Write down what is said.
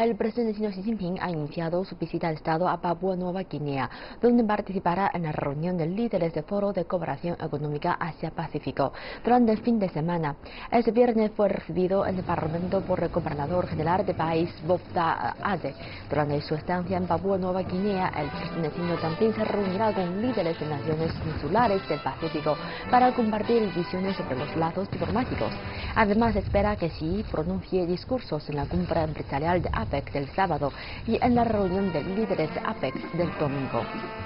El presidente chino Xi Jinping ha iniciado su visita de Estado a Papua Nueva Guinea, donde participará en la reunión de líderes del Foro de Cooperación Económica Asia-Pacífico durante el fin de semana. Este viernes fue recibido en el Parlamento por el gobernador general del país, Bob Ade. Durante su estancia en Papua Nueva Guinea, el presidente chino también se reunirá con líderes de naciones insulares del Pacífico para compartir visiones sobre los lazos diplomáticos. Además, espera que Xi pronuncie discursos en la cumbre empresarial de APEC del sábado y en la reunión de líderes de APEC del domingo.